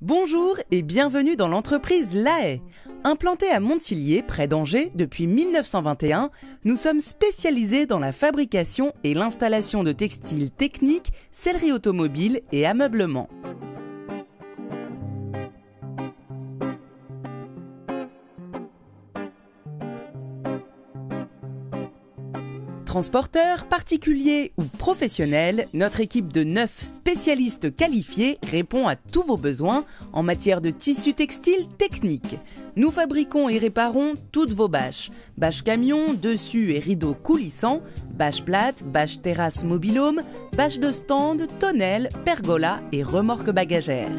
Bonjour et bienvenue dans l'entreprise Lahaye. Implantée à Montillier, près d'Angers, depuis 1921, nous sommes spécialisés dans la fabrication et l'installation de textiles techniques, sellerie automobile et ameublement. Transporteurs, particuliers ou professionnels, notre équipe de 9 spécialistes qualifiés répond à tous vos besoins en matière de tissus textiles techniques. Nous fabriquons et réparons toutes vos bâches. Bâches camion, dessus et rideaux coulissants, bâches plates, bâches terrasse mobilhome, bâches de stand, tonnelles, pergola et remorques bagagères.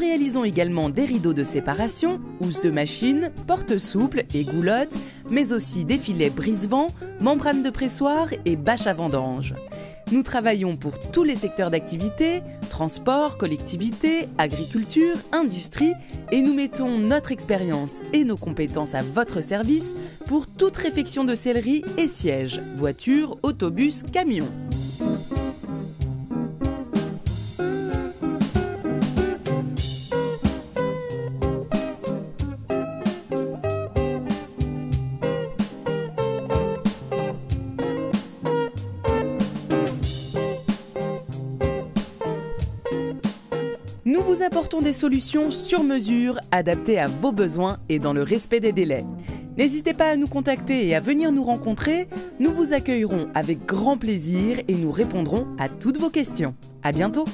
Nous réalisons également des rideaux de séparation, housses de machine, portes souples et goulottes, mais aussi des filets brise-vent, membranes de pressoir et bâches à vendange. Nous travaillons pour tous les secteurs d'activité, transport, collectivité, agriculture, industrie, et nous mettons notre expérience et nos compétences à votre service pour toute réfection de sellerie et sièges, voitures, autobus, camions. Nous vous apportons des solutions sur mesure, adaptées à vos besoins et dans le respect des délais. N'hésitez pas à nous contacter et à venir nous rencontrer. Nous vous accueillerons avec grand plaisir et nous répondrons à toutes vos questions. À bientôt!